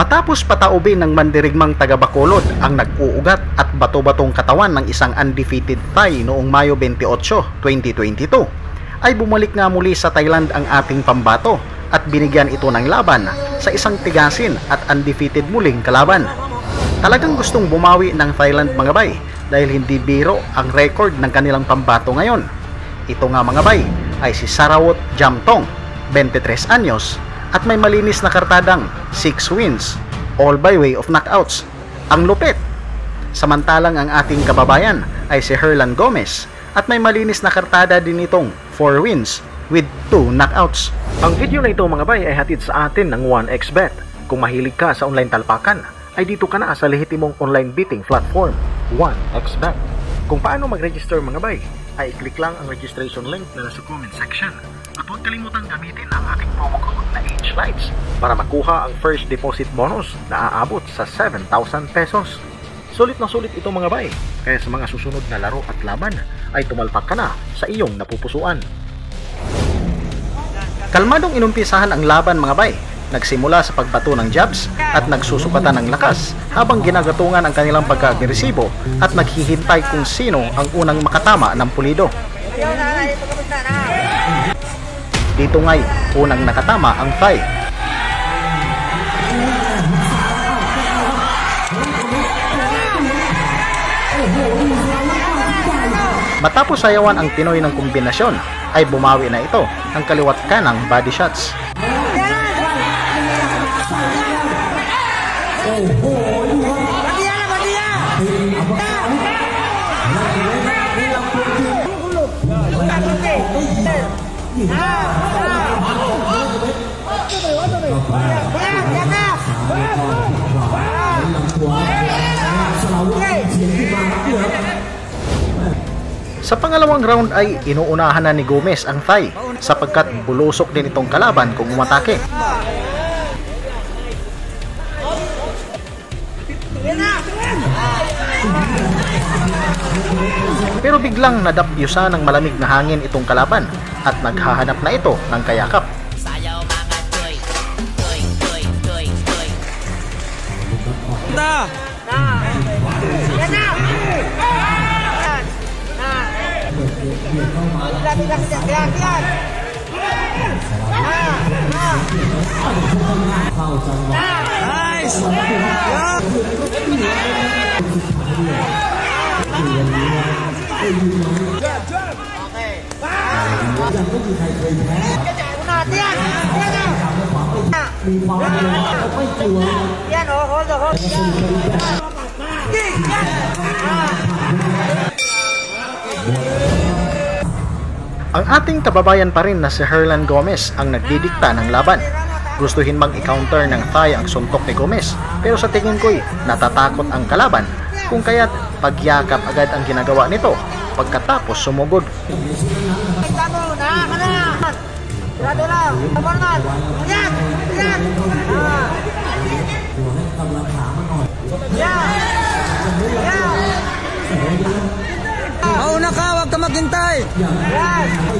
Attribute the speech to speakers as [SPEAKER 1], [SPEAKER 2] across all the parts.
[SPEAKER 1] Matapos pataubin ng mandirigmang taga Bacolod ang nag-uugat at bato-batong katawan ng isang undefeated Thai noong Mayo 28, 2022, ay bumalik nga muli sa Thailand ang ating pambato at binigyan ito ng laban sa isang tigasin at undefeated muling kalaban. Talagang gustong bumawi ng Thailand mga bay dahil hindi biro ang record ng kanilang pambato ngayon. Ito nga mga bay ay si Sarawot Jamtong, 23 anyos at may malinis na kartadang 6 wins, all by way of knockouts. Ang lupit! Samantalang ang ating kababayan ay si Herlan Gomez at may malinis na kartada din itong 4 wins with 2 knockouts. Ang video na ito mga bay ay hatid sa atin ng 1xBet. Kung mahilig ka sa online talpakan, ay dito ka na sa lehitimong online betting platform, 1xBet. Kung paano mag-register mga bay, ay i-click lang ang registration link na nasa comment section. At huwag kalimutang gamitin ang ating promo code na HLIGHTS para makuha ang first deposit bonus na aabot sa 7,000 pesos. Sulit na sulit ito mga bay, kaya sa mga susunod na laro at laban ay tumalpak ka na sa iyong napupusuan. Kalmadong inumpisahan ang laban mga bay. Nagsimula sa pagbato ng jabs at nagsusukatan ng lakas habang ginagatungan ang kanilang pagka-agresibo at naghihintay kung sino ang unang makatama ng pulido. Dito nga'y unang nakatama ang Thai. Matapos sayawan ang Pinoy ng kombinasyon, ay bumawi na ito ang kaliwat kanang body shots. Sa pangalawang round ay inuunahan na ni Gomez ang Thai sapagkat bulusok din itong kalaban kung umatake. Pero biglang nadapyusa ng malamig na hangin itong kalaban at naghahanap na ito ng kayakap.
[SPEAKER 2] Sayaw mga toy, toy, toy, toy, toy.
[SPEAKER 3] Yan, oh, hold on, hold
[SPEAKER 1] Ang ating kababayan pa rin na si Herlan Gomez ang nagdidikta ng laban. Gustuhin mang i-counter ng Thai ang suntok ni Gomez pero sa tingin ko'y natatakot ang kalaban kung kaya't pagyakap agad ang ginagawa nito pagkatapos sumugod.
[SPEAKER 4] Mauna ka, huwag ka maghintay.
[SPEAKER 3] Yan!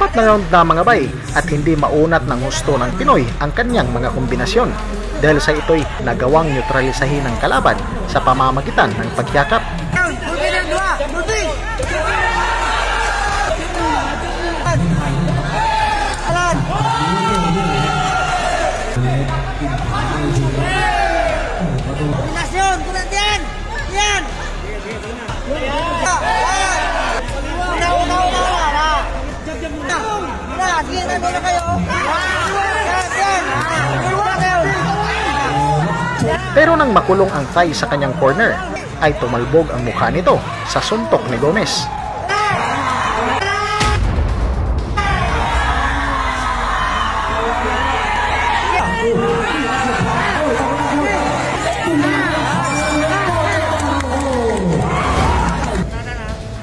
[SPEAKER 1] Pang-apat na round na mga bay at hindi maunat ng gusto ng Pinoy ang kanyang mga kombinasyon dahil sa ito'y nagawang neutralisahin ng kalaban sa pamamagitan ng pagyakap.
[SPEAKER 3] Alan!
[SPEAKER 1] Pero nang makulong ang thigh sa kanyang corner, ay tumalbog ang mukha nito sa suntok ni Gomez.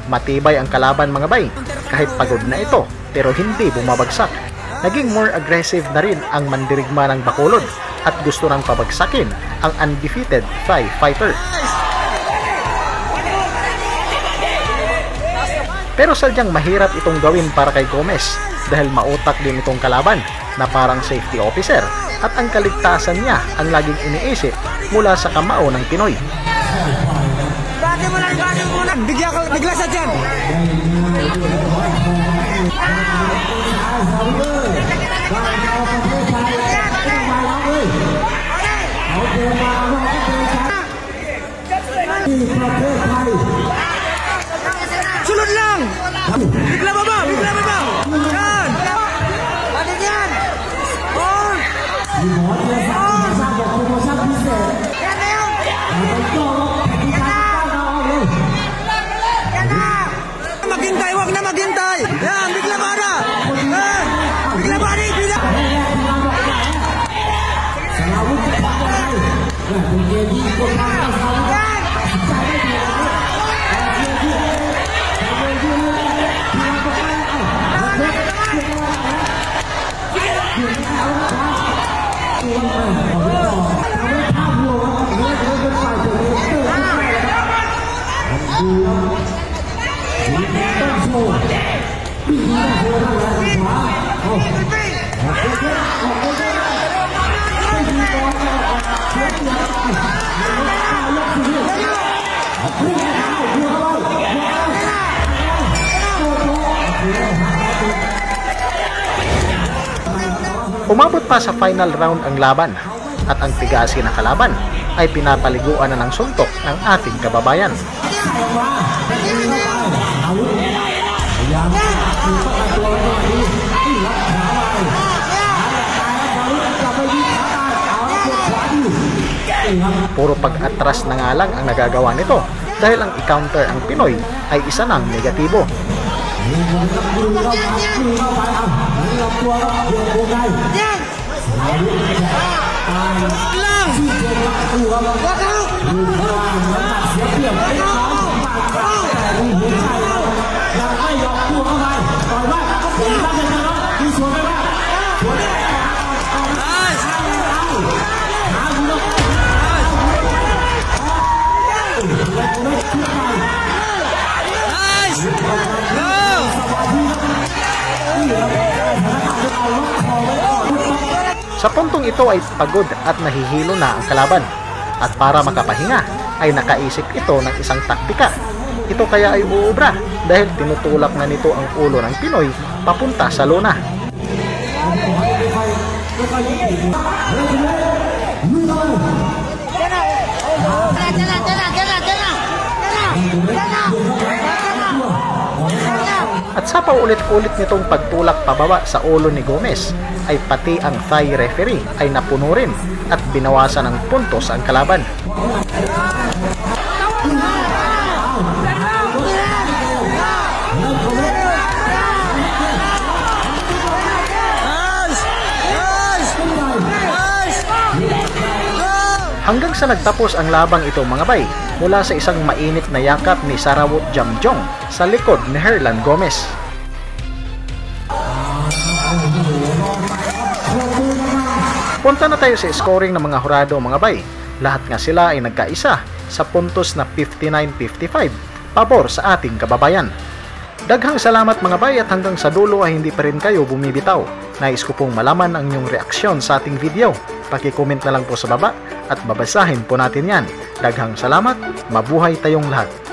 [SPEAKER 1] Matibay ang kalaban mga bay kahit pagod na ito pero hindi bumabagsak. Naging more aggressive na rin ang mandirigma ng Bacolod at gusto nang pabagsakin ang undefeated Thai fighter. Pero sadyang mahirap itong gawin para kay Gomez dahil mautak din itong kalaban na parang safety officer at ang kaligtasan niya ang laging iniisip mula sa kamao ng Pinoy.
[SPEAKER 3] Bati mo lang, bati mo lang.
[SPEAKER 4] Bigla, sa dyan. à, à, à, à, à, à, à,
[SPEAKER 1] Umabot pa sa final round ang laban at ang tigasi na kalaban ay pinapaliguan na ng suntok ng ating kababayan. Puro pag-atras na nga lang ang nagagawa nito dahil ang i-counter ang Pinoy ay isa ng negatibo.
[SPEAKER 4] Lang.
[SPEAKER 3] Wag out.
[SPEAKER 4] Nice. Go.
[SPEAKER 1] Sa puntong ito ay pagod at nahihilo na ang kalaban. At para makapahinga ay nakaisip ito ng isang taktika. Ito kaya ay uubra dahil tinutulak na nito ang ulo ng Pinoy papunta sa lona.
[SPEAKER 3] Yan na. Yan na, yan na, yan na, yan na, yan na. Yan na. Yan na. Yan na.
[SPEAKER 1] At sa paulit-ulit nitong pagtulak pababa sa ulo ni Gomez ay pati ang Thai referee ay napuno rin at binawasan ng puntos ang kalaban. Hanggang sa nagtapos ang labang ito mga bay mula sa isang mainit na yakap ni Sarawut Jamjong sa likod ni Herlan Gomez. Punta na tayo sa scoring ng mga hurado mga bay. Lahat nga sila ay nagkaisa sa puntos na 59-55 pabor sa ating kababayan. Daghang salamat mga bay at hanggang sa dulo ay hindi pa rin kayo bumibitaw. Nais ko pong malaman ang inyong reaksyon sa ating video. Paki-comment na lang po sa baba at babasahin po natin yan. Daghang salamat, mabuhay tayong lahat.